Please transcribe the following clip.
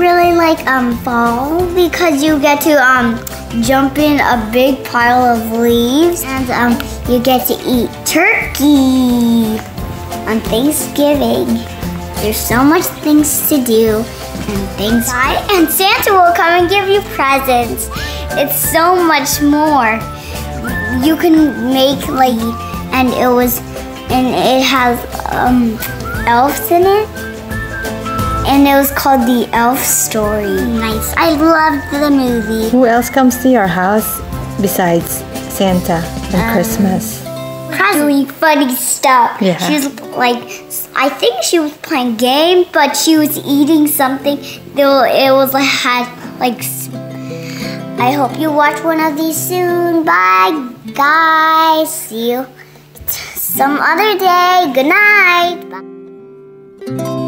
like um fall because you get to um jump in a big pile of leaves and um you get to eat turkey on Thanksgiving. There's so much things to do and things and Santa will come and give you presents. It's so much more. You can make like and it was and it has um elves in it and it was called The Elf Story. Nice. I loved the movie. Who else comes to your house besides Santa and Um, Christmas? Doing funny stuff. Yeah. She was like, I think she was playing game, but she was eating something. Though it was like had like. I hope you watch one of these soon. Bye, guys. See you some other day. Good night.